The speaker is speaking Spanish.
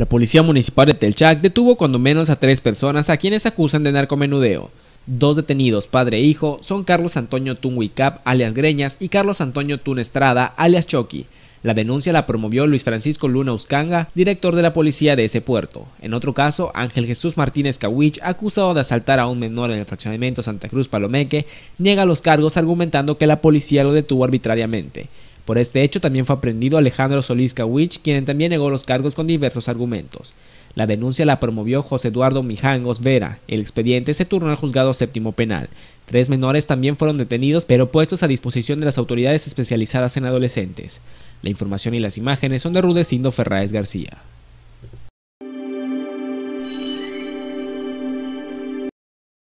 La policía municipal de Telchac detuvo cuando menos a tres personas a quienes acusan de narcomenudeo. Dos detenidos, padre e hijo, son Carlos Antonio Tunhuicap, alias Greñas, y Carlos Antonio Tun Estrada, alias Chucky. La denuncia la promovió Luis Francisco Luna Uscanga, director de la policía de ese puerto. En otro caso, Ángel Jesús Martínez Cawich, acusado de asaltar a un menor en el fraccionamiento Santa Cruz Palomeque, niega los cargos argumentando que la policía lo detuvo arbitrariamente. Por este hecho también fue aprendido Alejandro Solís Cawich, quien también negó los cargos con diversos argumentos. La denuncia la promovió José Eduardo Mijangos Vera. El expediente se turnó al juzgado séptimo penal. Tres menores también fueron detenidos, pero puestos a disposición de las autoridades especializadas en adolescentes. La información y las imágenes son de Rudecindo Ferráez García.